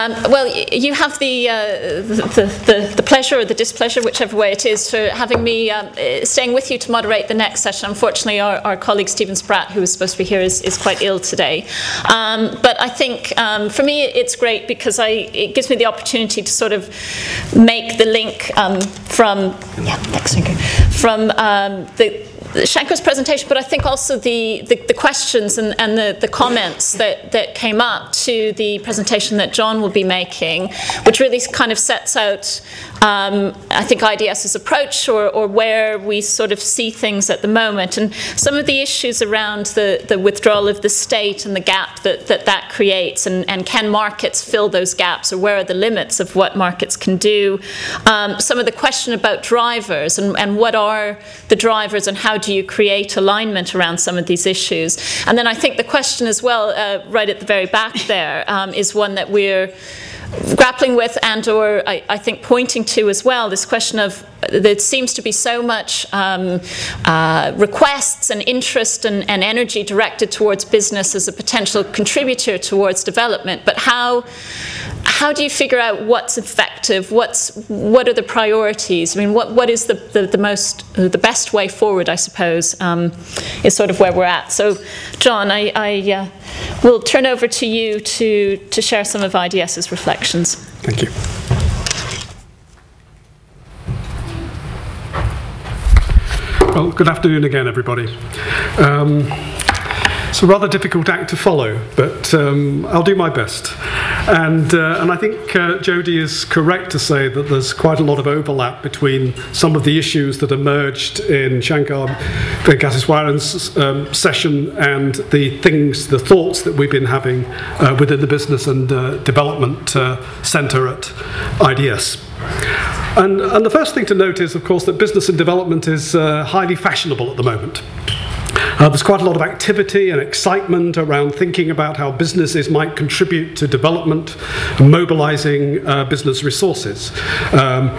Um, well, you have the, uh, the, the, the, pleasure or the displeasure, whichever way it is, for having me um, staying with you to moderate the next session. Unfortunately, our, our colleague Stephen Spratt, who was supposed to be here, is, is quite ill today. Um, but I think um, for me it's great because I, it gives me the opportunity to sort of make the link um, from, yeah, thanks, from um, the Shankar's presentation, but I think also the, the, the questions and, and the, the comments that, that came up to the presentation that John will be making, which really kind of sets out, um, I think, IDS's approach or, or where we sort of see things at the moment. And some of the issues around the, the withdrawal of the state and the gap that that, that creates, and, and can markets fill those gaps, or where are the limits of what markets can do? Um, some of the question about drivers and, and what are the drivers and how do you create alignment around some of these issues? And then I think the question as well, uh, right at the very back there, um, is one that we're grappling with and or I, I, think pointing to as well this question of there seems to be so much um, uh, requests and interest and, and, energy directed towards business as a potential contributor towards development but how how do you figure out what's effective? What's what are the priorities? I mean, what what is the the, the most the best way forward? I suppose um, is sort of where we're at. So, John, I, I uh, will turn over to you to to share some of IDS's reflections. Thank you. Well, good afternoon again, everybody. Um, it's a rather difficult act to follow, but um, I'll do my best. And, uh, and I think uh, Jodie is correct to say that there's quite a lot of overlap between some of the issues that emerged in Shankar Venkateswaran's um, session and the things, the thoughts that we've been having uh, within the Business and uh, Development uh, Centre at IDS. And, and the first thing to note is, of course, that business and development is uh, highly fashionable at the moment. Uh, there's quite a lot of activity and excitement around thinking about how businesses might contribute to development, mobilizing uh, business resources. Um,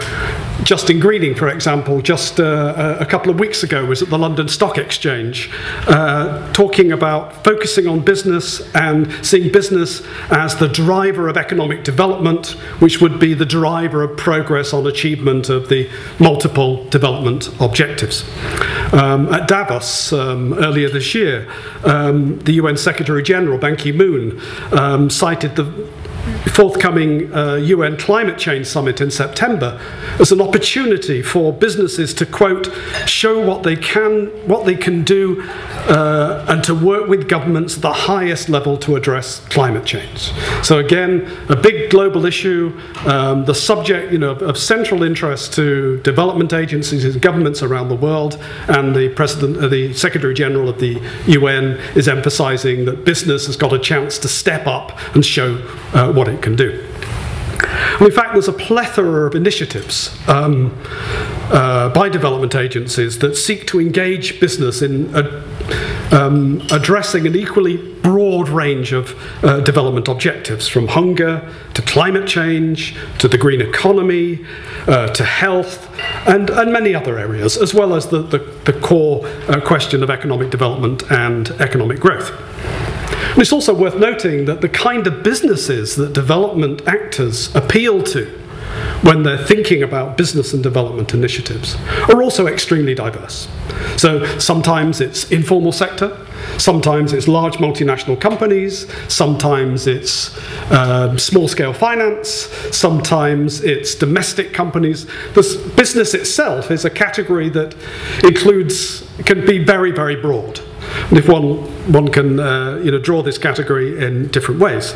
Justine Greening, for example, just uh, a couple of weeks ago was at the London Stock Exchange uh, talking about focusing on business and seeing business as the driver of economic development, which would be the driver of progress on achievement of the multiple development objectives. Um, at Davos um, earlier this year, um, the UN Secretary General, Ban Ki moon, um, cited the forthcoming uh, UN climate change summit in September as an opportunity for businesses to quote show what they can what they can do uh, and to work with governments at the highest level to address climate change. So again, a big global issue, um, the subject you know of, of central interest to development agencies and governments around the world, and the president, uh, the Secretary General of the UN is emphasising that business has got a chance to step up and show uh, what it can do. And in fact, there's a plethora of initiatives um, uh, by development agencies that seek to engage business in uh, um, addressing an equally broad range of uh, development objectives, from hunger to climate change to the green economy uh, to health and, and many other areas, as well as the, the, the core uh, question of economic development and economic growth. And it's also worth noting that the kind of businesses that development actors appeal to when they're thinking about business and development initiatives are also extremely diverse. So sometimes it's informal sector, sometimes it's large multinational companies, sometimes it's uh, small scale finance, sometimes it's domestic companies. The business itself is a category that includes, can be very, very broad. And if one, one can uh, you know, draw this category in different ways.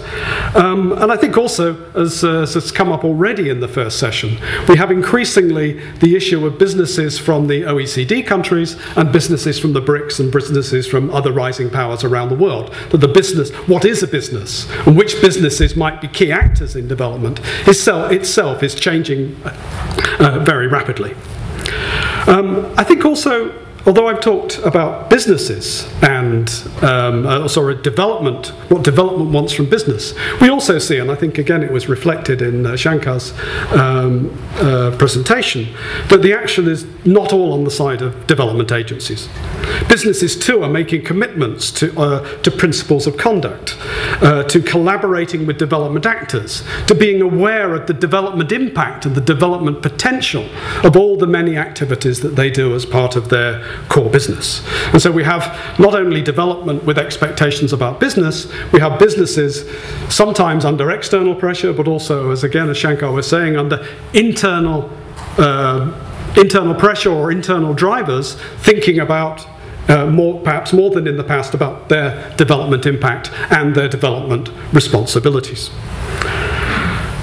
Um, and I think also, as, uh, as has come up already in the first session, we have increasingly the issue of businesses from the OECD countries and businesses from the BRICS and businesses from other rising powers around the world. That the business, what is a business, and which businesses might be key actors in development, itself, itself is changing uh, very rapidly. Um, I think also although I've talked about businesses and um, uh, sorry, development, what development wants from business, we also see, and I think again it was reflected in uh, Shankar's um, uh, presentation, that the action is not all on the side of development agencies. Businesses too are making commitments to, uh, to principles of conduct, uh, to collaborating with development actors, to being aware of the development impact and the development potential of all the many activities that they do as part of their core business. And so we have not only development with expectations about business, we have businesses sometimes under external pressure, but also, as again, as Shankar was saying, under internal. Uh, internal pressure or internal drivers thinking about uh, more, perhaps more than in the past, about their development impact and their development responsibilities.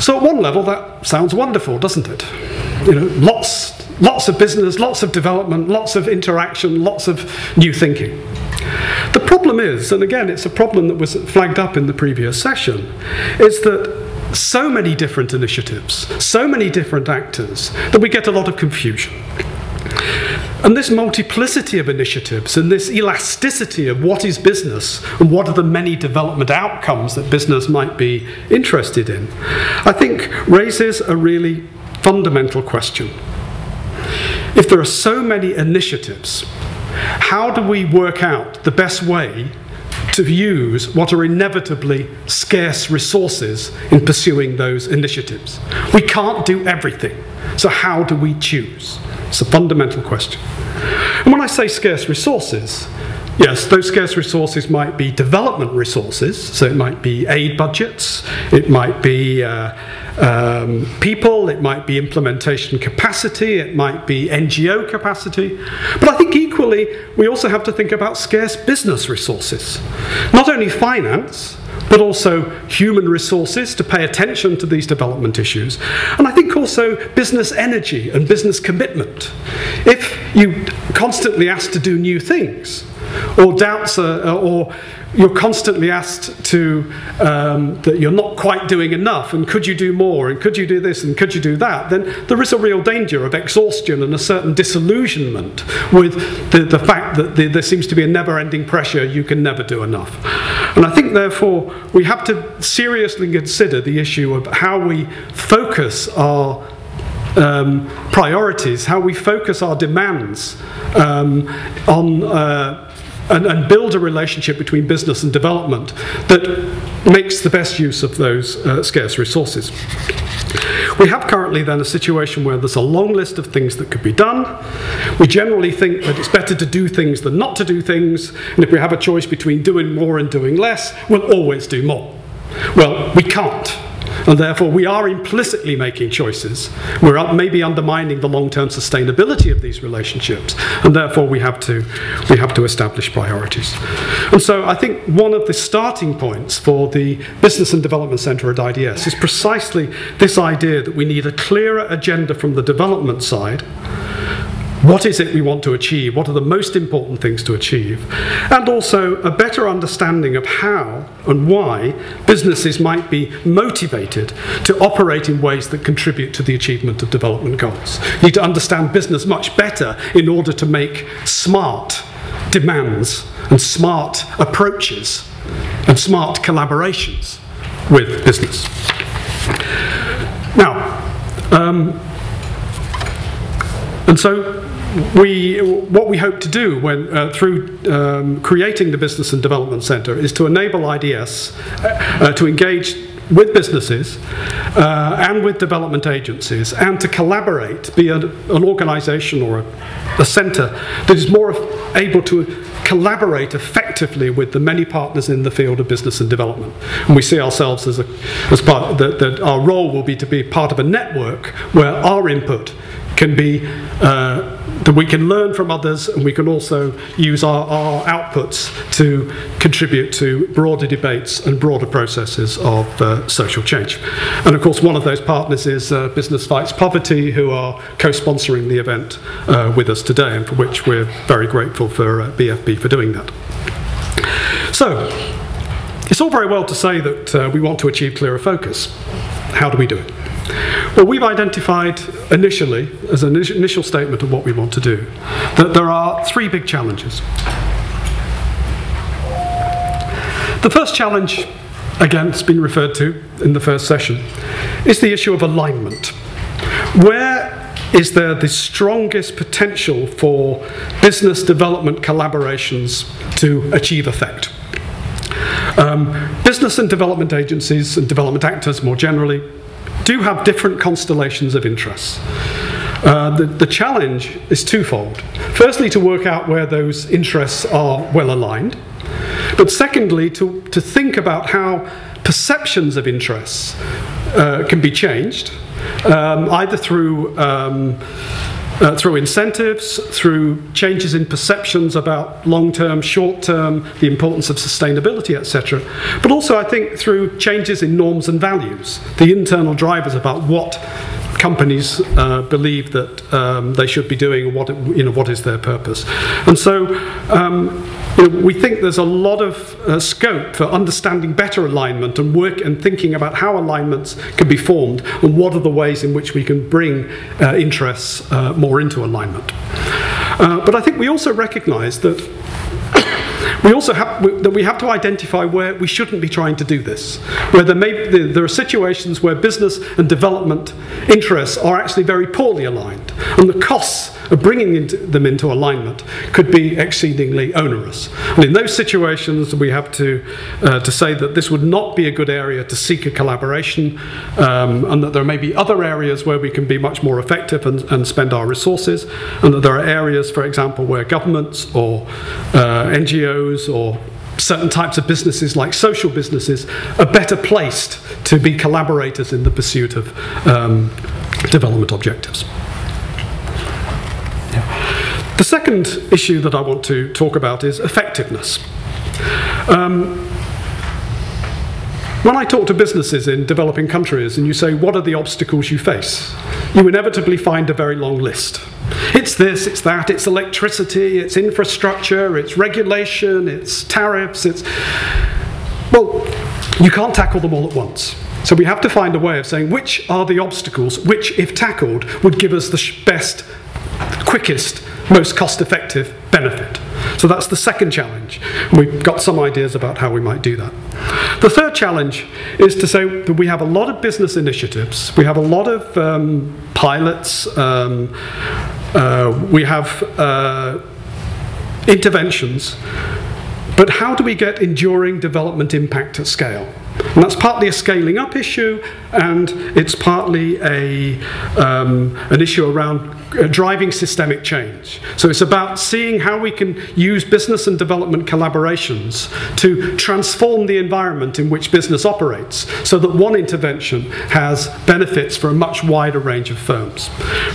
So at one level, that sounds wonderful, doesn't it? You know, lots, lots of business, lots of development, lots of interaction, lots of new thinking. The problem is, and again, it's a problem that was flagged up in the previous session, is that so many different initiatives, so many different actors, that we get a lot of confusion. And this multiplicity of initiatives and this elasticity of what is business and what are the many development outcomes that business might be interested in, I think raises a really fundamental question. If there are so many initiatives, how do we work out the best way to use what are inevitably scarce resources in pursuing those initiatives? We can't do everything, so how do we choose? It's a fundamental question. And when I say scarce resources, Yes, those scarce resources might be development resources, so it might be aid budgets, it might be uh, um, people, it might be implementation capacity, it might be NGO capacity. But I think equally, we also have to think about scarce business resources. Not only finance, but also human resources to pay attention to these development issues. And I think also business energy and business commitment. If you constantly ask to do new things, or doubts, uh, or you're constantly asked to um, that you're not quite doing enough, and could you do more, and could you do this, and could you do that, then there is a real danger of exhaustion and a certain disillusionment with the, the fact that the, there seems to be a never-ending pressure you can never do enough. And I think, therefore, we have to seriously consider the issue of how we focus our um, priorities, how we focus our demands um, on. Uh, and, and, build a relationship between business and development that makes the best use of those uh, scarce resources. We have currently then a situation where there's a long list of things that could be done. We generally think that it's better to do things than not to do things, and if we have a choice between doing more and doing less, we'll always do more. Well, we can't and therefore we are implicitly making choices. We're maybe undermining the long-term sustainability of these relationships, and therefore we have to we have to establish priorities. And so I think one of the starting points for the Business and Development Centre at IDS is precisely this idea that we need a clearer agenda from the development side what is it we want to achieve? What are the most important things to achieve? And also a better understanding of how and why businesses might be motivated to operate in ways that contribute to the achievement of development goals. You need to understand business much better in order to make smart demands and smart approaches and smart collaborations with business. Now, um, and so we, what we hope to do when, uh, through um, creating the Business and Development Centre is to enable IDS uh, to engage with businesses uh, and with development agencies and to collaborate, be a, an organisation or a, a centre that is more able to collaborate effectively with the many partners in the field of business and development. And we see ourselves as, a, as part that, that our role will be to be part of a network where our input can be uh, that we can learn from others and we can also use our, our outputs to contribute to broader debates and broader processes of uh, social change. And of course, one of those partners is uh, Business Fights Poverty, who are co sponsoring the event uh, with us today, and for which we're very grateful for BFP uh, for doing that. So, it's all very well to say that uh, we want to achieve clearer focus. How do we do it? Well, we've identified initially, as an initial statement of what we want to do, that there are three big challenges. The first challenge, again, it's been referred to in the first session, is the issue of alignment. Where is there the strongest potential for business development collaborations to achieve effect? Um, business and development agencies and development actors more generally do have different constellations of interests. Uh, the, the challenge is twofold. Firstly, to work out where those interests are well aligned, but secondly, to, to think about how perceptions of interests uh, can be changed, um, either through um, uh, through incentives, through changes in perceptions about long term, short term, the importance of sustainability, etc. But also, I think, through changes in norms and values, the internal drivers about what companies uh, believe that um, they should be doing, what you know, what is their purpose, and so. Um, you know, we think there's a lot of uh, scope for understanding better alignment and work and thinking about how alignments can be formed and what are the ways in which we can bring uh, interests uh, more into alignment. Uh, but I think we also recognize that we also have that we have to identify where we shouldn't be trying to do this, where there may there are situations where business and development interests are actually very poorly aligned, and the costs bringing into, them into alignment could be exceedingly onerous. And in those situations, we have to uh, to say that this would not be a good area to seek a collaboration, um, and that there may be other areas where we can be much more effective and, and spend our resources, and that there are areas, for example, where governments or uh, NGOs or certain types of businesses, like social businesses, are better placed to be collaborators in the pursuit of um, development objectives. The second issue that I want to talk about is effectiveness. Um, when I talk to businesses in developing countries and you say, What are the obstacles you face? you inevitably find a very long list. It's this, it's that, it's electricity, it's infrastructure, it's regulation, it's tariffs, it's. Well, you can't tackle them all at once. So we have to find a way of saying which are the obstacles which, if tackled, would give us the best, quickest, most cost effective benefit. So that's the second challenge. We've got some ideas about how we might do that. The third challenge is to say that we have a lot of business initiatives, we have a lot of um, pilots, um, uh, we have uh, interventions, but how do we get enduring development impact at scale? And that's partly a scaling up issue, and it's partly a, um, an issue around driving systemic change. So it's about seeing how we can use business and development collaborations to transform the environment in which business operates so that one intervention has benefits for a much wider range of firms.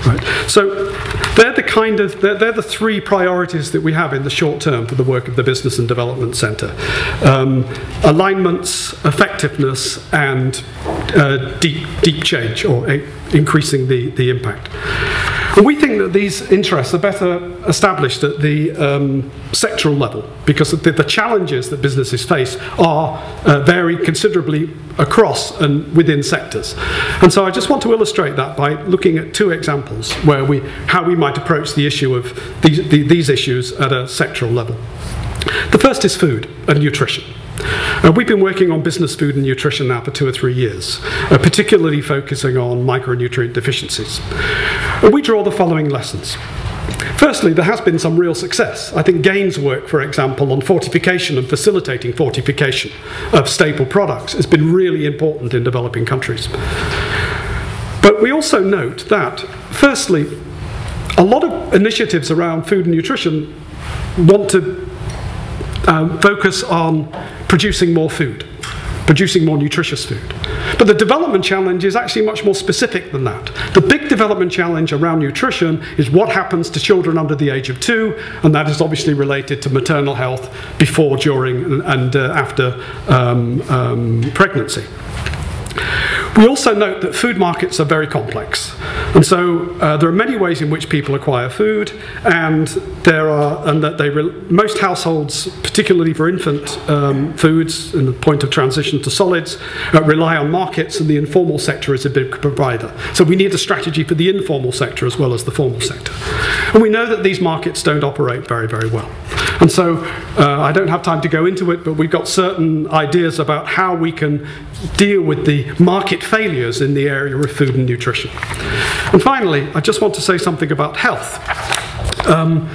Right. So they're the kind of they're, they're the three priorities that we have in the short term for the work of the Business and Development Centre. Um, alignments, effectiveness and uh, deep, deep change or uh, increasing the, the impact. We think that these interests are better established at the um, sectoral level because the, the, challenges that businesses face are uh, vary considerably across and within sectors. And so I just want to illustrate that by looking at two examples where we, how we might approach the issue of these, the, these issues at a sectoral level. The first is food and nutrition. Uh, we've been working on business food and nutrition now for two or three years, uh, particularly focusing on micronutrient deficiencies. And we draw the following lessons. Firstly, there has been some real success. I think GAIN's work, for example, on fortification and facilitating fortification of staple products has been really important in developing countries. But we also note that, firstly, a lot of initiatives around food and nutrition want to um, focus on producing more food, producing more nutritious food. But the development challenge is actually much more specific than that. The big development challenge around nutrition is what happens to children under the age of two, and that is obviously related to maternal health before, during, and, uh, after um, um, pregnancy. We also note that food markets are very complex, and so uh, there are many ways in which people acquire food, and there are and that they most households, particularly for infant um, foods and the point of transition to solids, uh, rely on markets, and the informal sector is a big provider. So we need a strategy for the informal sector as well as the formal sector, and we know that these markets don't operate very very well, and so uh, I don't have time to go into it, but we've got certain ideas about how we can deal with the market failures in the area of food and nutrition. And finally, I just want to say something about health. Um,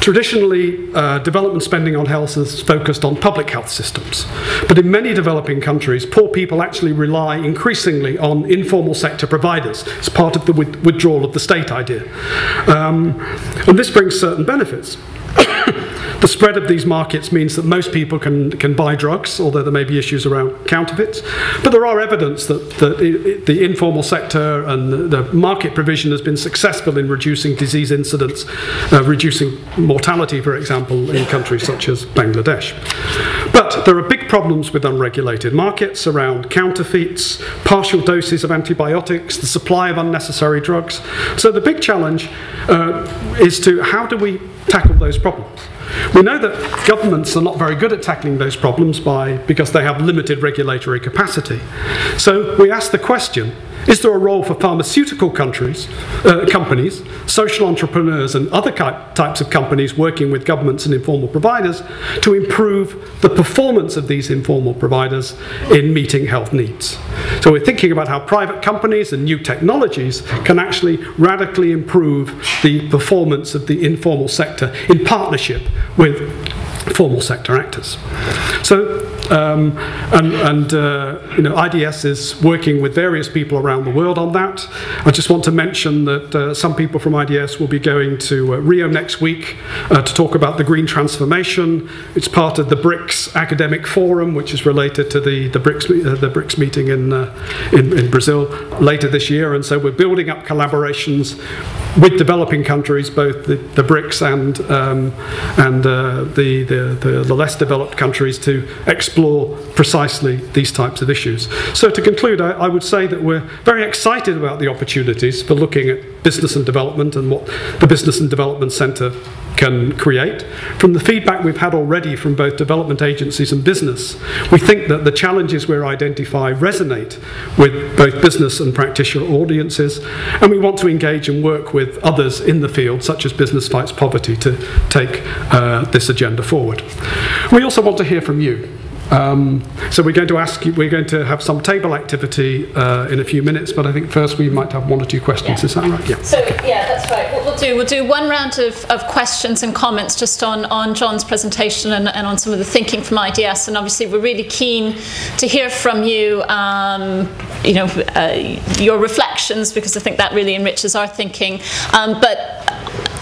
traditionally, uh, development spending on health is focused on public health systems. But in many developing countries, poor people actually rely increasingly on informal sector providers as part of the withdrawal of the state idea. Um, and this brings certain benefits. The spread of these markets means that most people can, can buy drugs, although there may be issues around counterfeits. But there are evidence that, the informal sector and the market provision has been successful in reducing disease incidence, uh, reducing mortality, for example, in countries such as Bangladesh. But there are big problems with unregulated markets around counterfeits, partial doses of antibiotics, the supply of unnecessary drugs. So the big challenge uh, is to how do we tackle those problems? We know that governments are not very good at tackling those problems by, because they have limited regulatory capacity. So we ask the question is there a role for pharmaceutical countries, uh, companies, social entrepreneurs, and other types of companies working with governments and informal providers to improve the performance of these informal providers in meeting health needs? So we're thinking about how private companies and new technologies can actually radically improve the performance of the informal sector in partnership with formal sector actors. So um, and, and uh, you know, IDS is working with various people around the world on that. I just want to mention that uh, some people from IDS will be going to uh, Rio next week uh, to talk about the green transformation. It's part of the BRICS Academic Forum, which is related to the, the, BRICS, uh, the BRICS meeting in, uh, in, in Brazil later this year. And so we're building up collaborations with developing countries, both the, the BRICS and, um, and the, the, the, the less developed countries, to explore explore precisely these types of issues. So to conclude, I, I, would say that we're very excited about the opportunities for looking at business and development and what the Business and Development Centre can create. From the feedback we've had already from both development agencies and business, we think that the challenges we identify resonate with both business and practitioner audiences, and we want to engage and work with others in the field, such as Business Fights Poverty, to take uh, this agenda forward. We also want to hear from you. Um, so we're going to ask you, we're going to have some table activity uh, in a few minutes, but I think first we might have one or two questions. Yeah. Is that right? Yeah. So yeah, that's right. What we'll do, we'll do one round of, of questions and comments just on, on John's presentation and, and on some of the thinking from IDS. And obviously we're really keen to hear from you, um, you know, uh, your reflections, because I think that really enriches our thinking. Um, but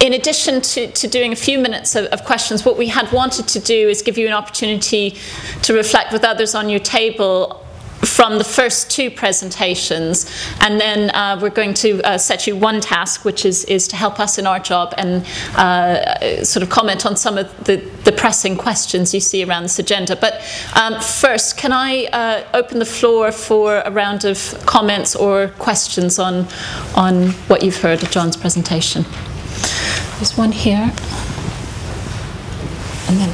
in addition to, to doing a few minutes of, of, questions, what we had wanted to do is give you an opportunity to reflect with others on your table from the first two presentations and then uh, we're going to uh, set you one task which is, is to help us in our job and uh, sort of comment on some of the, the, pressing questions you see around this agenda. But um, first, can I uh, open the floor for a round of comments or questions on, on what you've heard of John's presentation? There's one here. And then.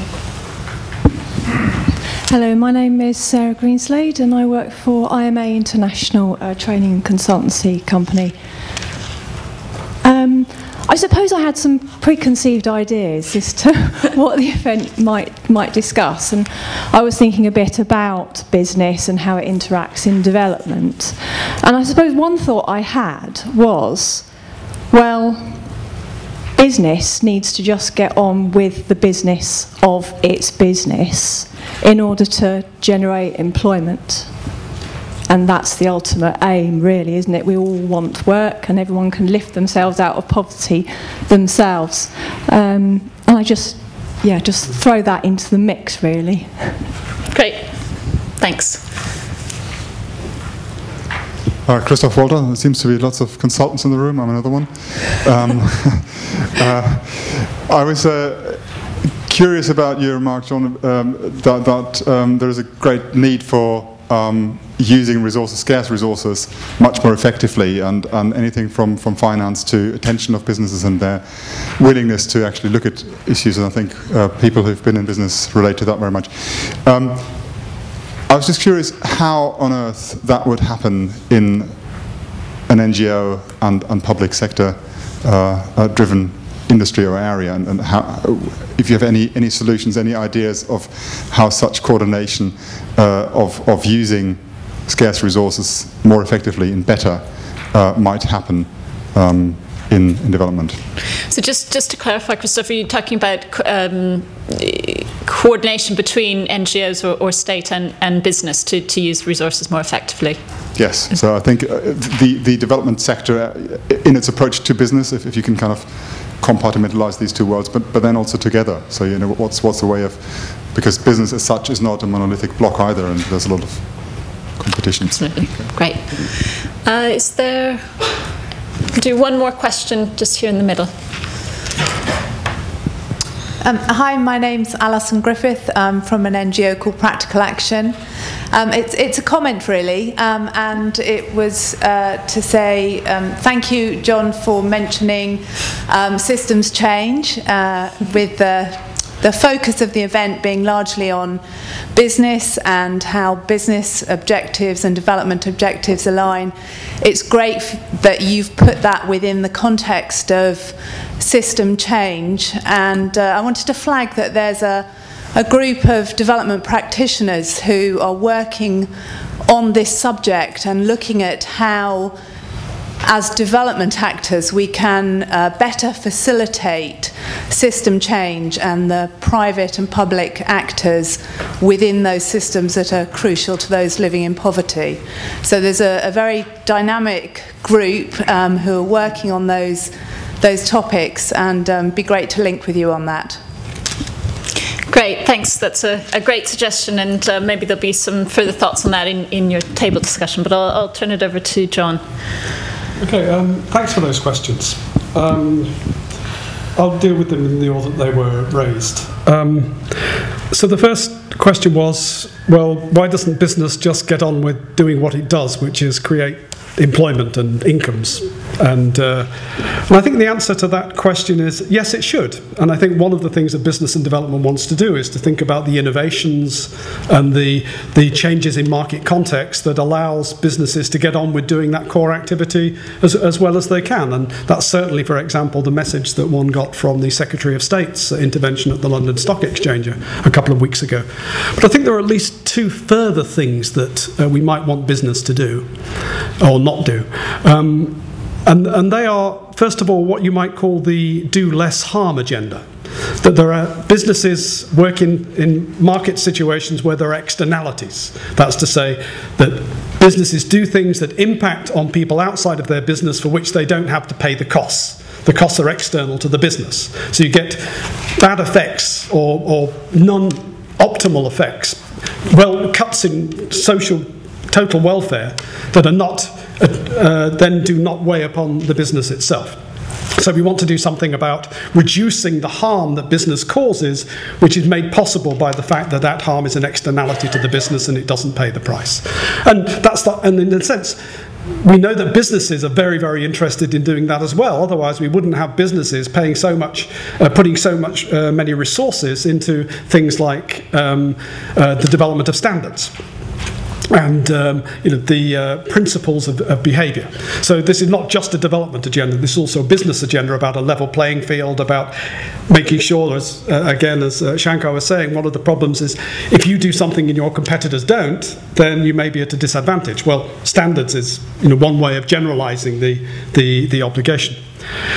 Hello, my name is Sarah Greenslade and I work for IMA International, a training and consultancy company. Um, I suppose I had some preconceived ideas as to what the event might might discuss, and I was thinking a bit about business and how it interacts in development. And I suppose one thought I had was, well, business needs to just get on with the business of its business in order to generate employment. And that's the ultimate aim, really, isn't it? We all want work and everyone can lift themselves out of poverty themselves. Um, and I just, yeah, just throw that into the mix, really. Great. Thanks. Uh, Christoph Walter, there seems to be lots of consultants in the room. I'm another one. Um, uh, I was uh, curious about your remark, John, um, that, that um, there is a great need for um, using resources, scarce resources, much more effectively, and, and anything from, from finance to attention of businesses and their willingness to actually look at issues. And I think uh, people who've been in business relate to that very much. I was just curious how on earth that would happen in an NGO and, and public sector uh, uh, driven industry or area, and, and how, if you have any, any solutions, any ideas of how such coordination uh, of, of using scarce resources more effectively and better uh, might happen um, in, in, development. So just, just to clarify, Christopher, you're talking about um, coordination between NGOs or, or state and, and, business to, to use resources more effectively? Yes, so I think uh, the, the development sector, uh, in its approach to business, if, if you can kind of compartmentalize these two worlds, but, but then also together. So, you know, what's, what's the way of, because business as such is not a monolithic block either, and there's a lot of competition. Absolutely. Great. Uh, is there, do one more question just here in the middle. Um, hi, my name's Alison Griffith um, from an NGO called Practical Action. Um, it's, it's, a comment, really, um, and it was uh, to say um, thank you, John, for mentioning um, systems change uh, with the the focus of the event being largely on business and how business objectives and development objectives align. It's great that you've put that within the context of system change. And uh, I wanted to flag that there's a, a group of development practitioners who are working on this subject and looking at how as development actors, we can uh, better facilitate system change and the private and public actors within those systems that are crucial to those living in poverty. So there's a, a very dynamic group um, who are working on those, those topics and um, be great to link with you on that. Great, thanks. That's a, a great suggestion, and uh, maybe there'll be some further thoughts on that in, in your table discussion. But I'll, I'll turn it over to John. Okay, um, thanks for those questions. Um, I'll deal with them in the order that they were raised. Um, so the first question was, well, why doesn't business just get on with doing what it does, which is create employment and incomes? And, uh, and, I think the answer to that question is yes, it should. And I think one of the things that business and development wants to do is to think about the innovations and the, the changes in market context that allows businesses to get on with doing that core activity as, as well as they can. And that's certainly, for example, the message that one got from the Secretary of State's intervention at the London Stock Exchange a couple of weeks ago. But I think there are at least two further things that uh, we might want business to do or not do. Um, and, and they are, first of all, what you might call the do less harm agenda. That there are businesses working in market situations where there are externalities. That's to say that businesses do things that impact on people outside of their business for which they don't have to pay the costs. The costs are external to the business. So you get bad effects or, or non optimal effects, well, cuts in social total welfare that are not uh, then do not weigh upon the business itself. So we want to do something about reducing the harm that business causes, which is made possible by the fact that that harm is an externality to the business and it doesn't pay the price. And that's the, and in a sense, we know that businesses are very, very interested in doing that as well. Otherwise, we wouldn't have businesses paying so much, uh, putting so much uh, many resources into things like um, uh, the development of standards and um, you know the uh, principles of, of behaviour. So this is not just a development agenda. This is also a business agenda about a level playing field, about making sure, as uh, again as uh, Shankar was saying, one of the problems is if you do something and your competitors don't, then you may be at a disadvantage. Well, standards is you know one way of generalising the, the the obligation.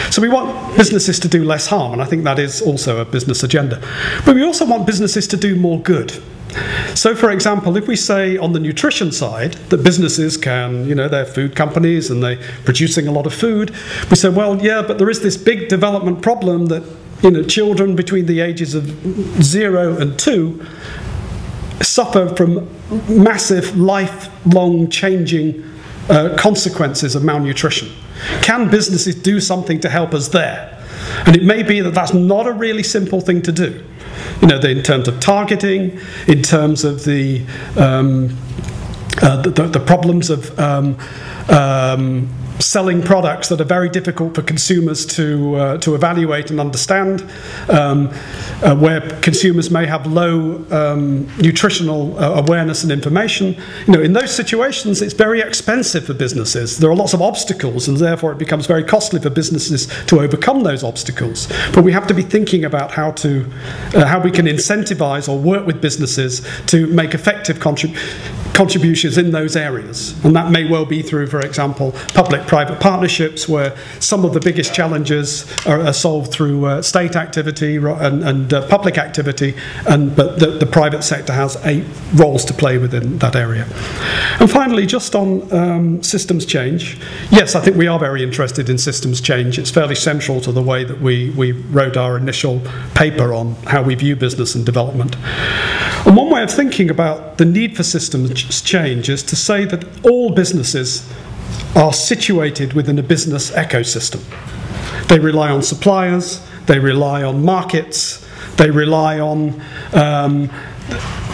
So we want businesses to do less harm, and I think that is also a business agenda. But we also want businesses to do more good. So, for example, if we say on the nutrition side that businesses can, you know, they're food companies and they're producing a lot of food, we say, well, yeah, but there is this big development problem that, you know, children between the ages of zero and two suffer from massive lifelong changing uh, consequences of malnutrition. Can businesses do something to help us there? And it may be that that's not a really simple thing to do you know, in terms of targeting, in terms of the um, uh, the, the, problems of um, um, selling products that are very difficult for consumers to, uh, to evaluate and understand, um, uh, where consumers may have low um, nutritional uh, awareness and information. You know, in those situations, it's very expensive for businesses. There are lots of obstacles, and therefore it becomes very costly for businesses to overcome those obstacles. But we have to be thinking about how to uh, how we can incentivize or work with businesses to make effective contrib contributions in those areas, and that may well be through, for example, public private partnerships where some of the biggest challenges are, are solved through uh, state activity and, and uh, public activity, and, but the, the, private sector has eight roles to play within that area. And finally, just on um, systems change, yes, I think we are very interested in systems change. It's fairly central to the way that we, we wrote our initial paper on how we view business and development. And one way of thinking about the need for systems change is to say that all businesses are situated within a business ecosystem. They rely on suppliers, they rely on markets, they rely on um,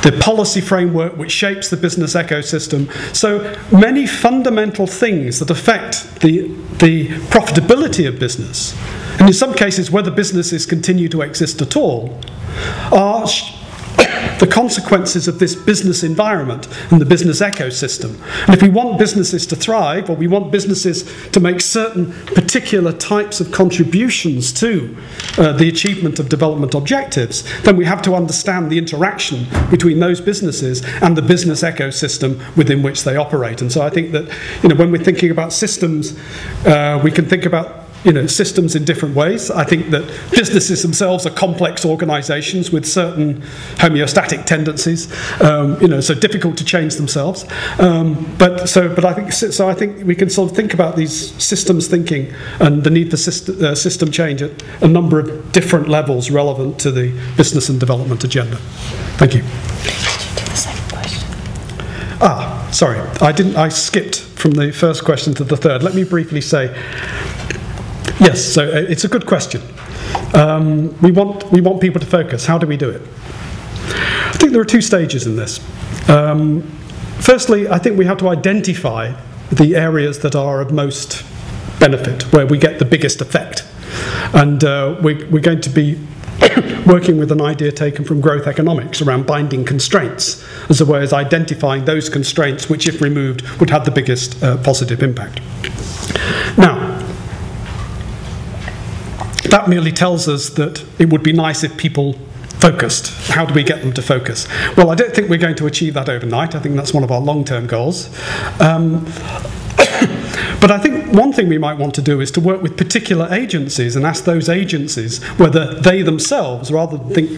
the policy framework which shapes the business ecosystem. So many fundamental things that affect the, the profitability of business, and in some cases whether businesses continue to exist at all, are the consequences of this business environment and the business ecosystem. And if we want businesses to thrive, or we want businesses to make certain particular types of contributions to uh, the achievement of development objectives, then we have to understand the interaction between those businesses and the business ecosystem within which they operate. And so I think that you know, when we're thinking about systems, uh, we can think about you know, systems in different ways. I think that businesses themselves are complex organizations with certain homeostatic tendencies, um, you know, so difficult to change themselves. Um, but so, but I think so. I think we can sort of think about these systems thinking and the need for system, uh, system change at a number of different levels relevant to the business and development agenda. Thank you. Ah, sorry, I didn't. I skipped from the first question to the third. Let me briefly say Yes, so uh, it's a good question. Um, we, want, we want people to focus. How do we do it? I think there are two stages in this. Um, firstly, I think we have to identify the areas that are of most benefit, where we get the biggest effect. And uh, we, we're going to be working with an idea taken from growth economics around binding constraints as a way of identifying those constraints which, if removed, would have the biggest uh, positive impact. Now, that merely tells us that it would be nice if people focused. How do we get them to focus? Well, I don't think we're going to achieve that overnight. I think that's one of our long term goals. Um, but I think one thing we might want to do is to work with particular agencies and ask those agencies whether they themselves, rather than think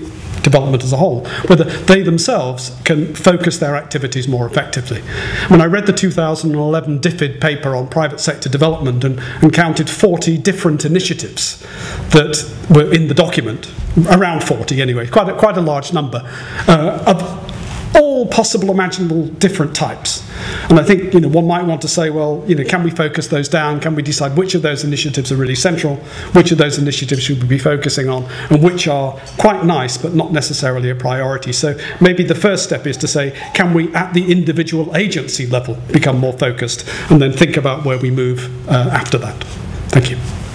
development as a whole, whether they themselves can focus their activities more effectively. When I read the 2011 DFID paper on private sector development and, and counted 40 different initiatives that were in the document, around 40 anyway, quite a, quite a large number, uh, all possible imaginable different types. And I think you know one might want to say, well, you know, can we focus those down? Can we decide which of those initiatives are really central? Which of those initiatives should we be focusing on? And which are quite nice but not necessarily a priority? So maybe the first step is to say, can we at the individual agency level become more focused and then think about where we move uh, after that? Thank you.